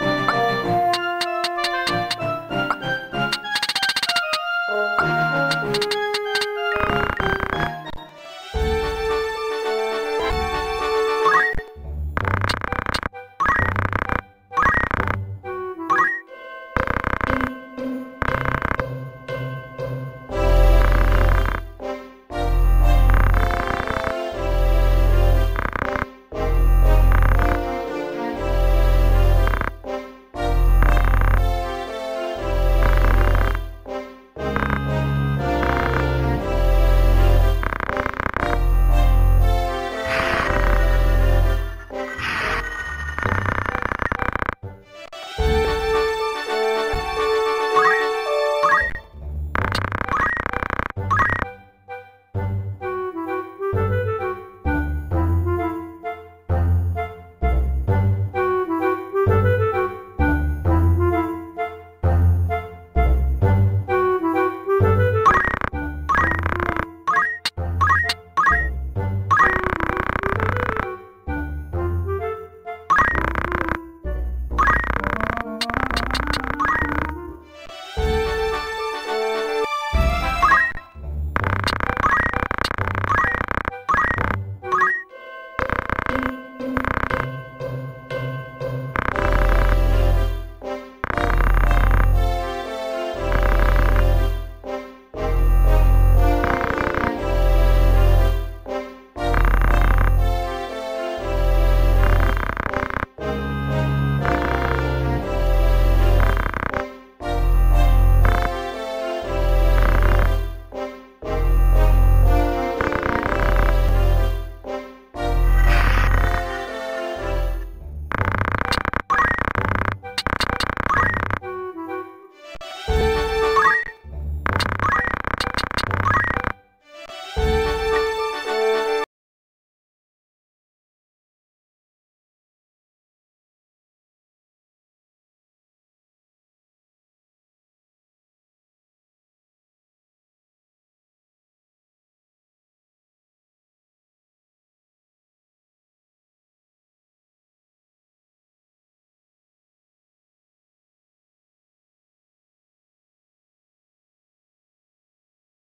Ah!